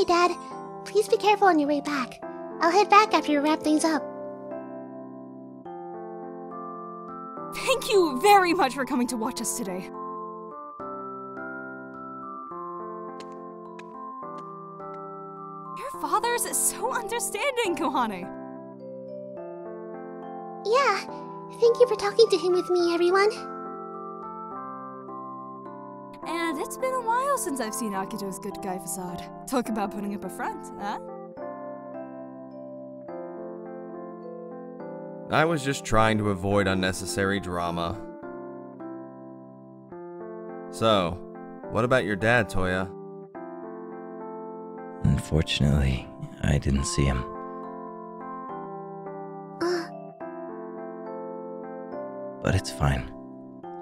Bye, Dad. Please be careful on your way back. I'll head back after you wrap things up. Thank you very much for coming to watch us today. Your father's so understanding, Kohane. Yeah, thank you for talking to him with me, everyone. It's been a while since I've seen Akito's good guy facade. Talk about putting up a front, huh? I was just trying to avoid unnecessary drama. So, what about your dad, Toya? Unfortunately, I didn't see him. Uh, But it's fine.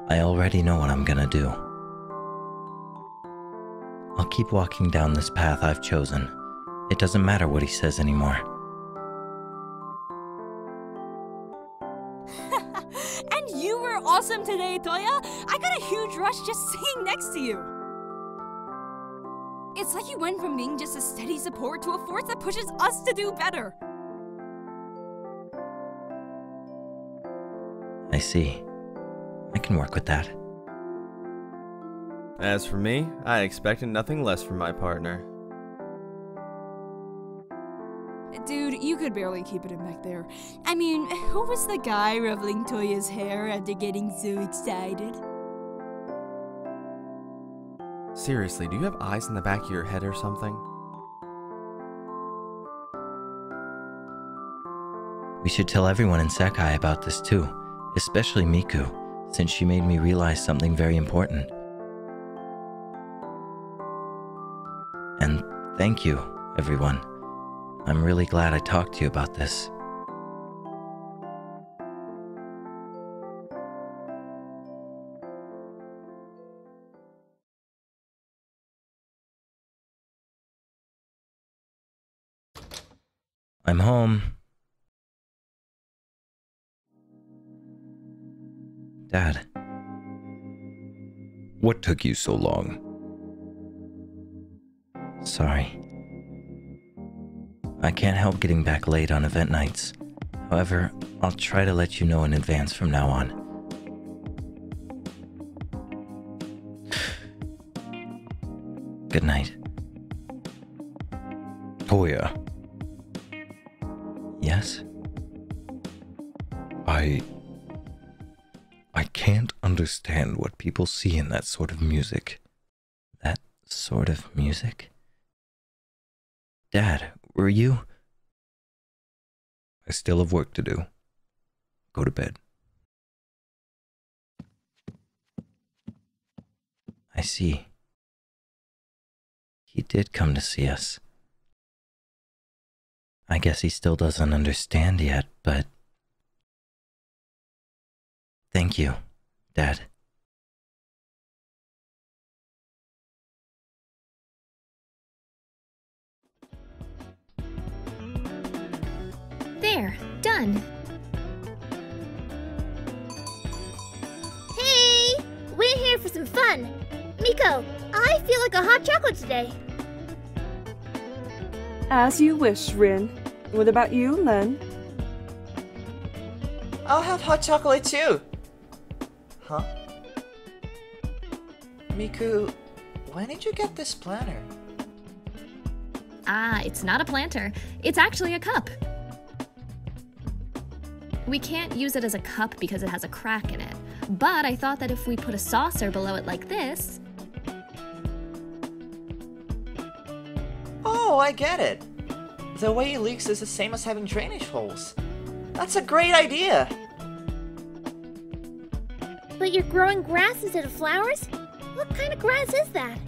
I already know what I'm gonna do. Keep walking down this path I've chosen. It doesn't matter what he says anymore. and you were awesome today, Toya! I got a huge rush just sitting next to you! It's like you went from being just a steady support to a force that pushes us to do better! I see. I can work with that. As for me, I expected nothing less from my partner. Dude, you could barely keep it in back there. I mean, who was the guy ruffling Toya's hair after getting so excited? Seriously, do you have eyes in the back of your head or something? We should tell everyone in Sekai about this too, especially Miku, since she made me realize something very important. Thank you, everyone. I'm really glad I talked to you about this. I'm home. Dad, What took you so long? Sorry. I can't help getting back late on event nights. However, I'll try to let you know in advance from now on. Good night. Toya, Yes? I. I can't understand what people see in that sort of music. That sort of music? Dad, were you? I still have work to do. Go to bed. I see. He did come to see us. I guess he still doesn't understand yet, but. Thank you, Dad. There, done. Hey! We're here for some fun. Miko, I feel like a hot chocolate today. As you wish, Rin. What about you, Len? I'll have hot chocolate too. Huh? Miku, when did you get this planner? Ah, it's not a planter. It's actually a cup. We can't use it as a cup because it has a crack in it. But I thought that if we put a saucer below it like this, Oh, I get it. The way it leaks is the same as having drainage holes. That's a great idea. But you're growing grass instead of flowers? What kind of grass is that?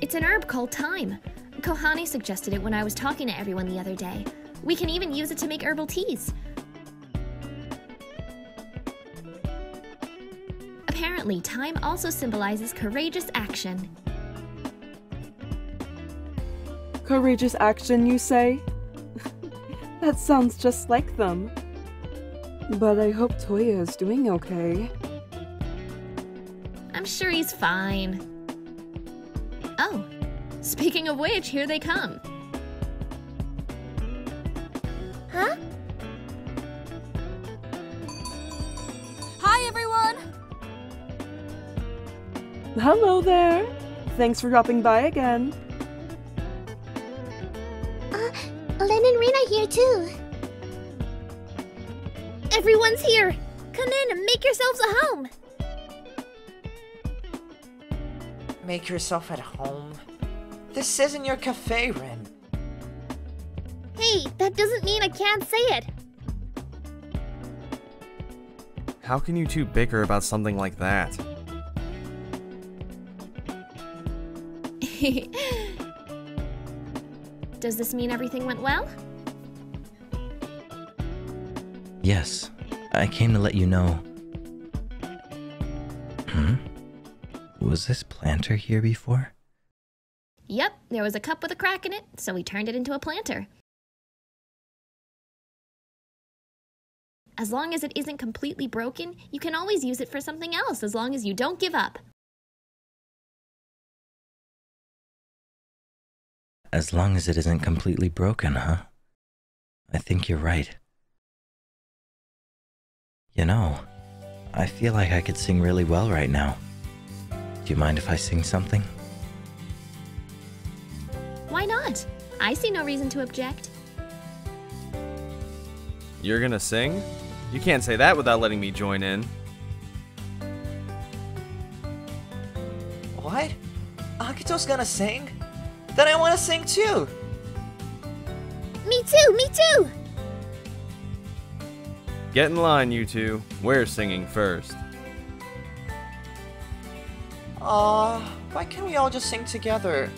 it's an herb called thyme. Kohane suggested it when I was talking to everyone the other day. We can even use it to make herbal teas. Apparently, thyme also symbolizes courageous action. Courageous action, you say? that sounds just like them. But I hope Toya is doing okay. I'm sure he's fine. Oh, speaking of which, here they come. Hello there. Thanks for dropping by again. Uh, Len and Rena here too. Everyone's here. Come in and make yourselves at home. Make yourself at home. This isn't your cafe, Rin. Hey, that doesn't mean I can't say it. How can you two bicker about something like that? Does this mean everything went well? Yes, I came to let you know. Hmm? Was this planter here before? Yep, there was a cup with a crack in it, so we turned it into a planter. As long as it isn't completely broken, you can always use it for something else as long as you don't give up. As long as it isn't completely broken, huh? I think you're right. You know, I feel like I could sing really well right now. Do you mind if I sing something? Why not? I see no reason to object. You're gonna sing? You can't say that without letting me join in. What? Akito's gonna sing? Then I wanna sing too! Me too, me too. Get in line, you two. We're singing first. Aw, why can't we all just sing together?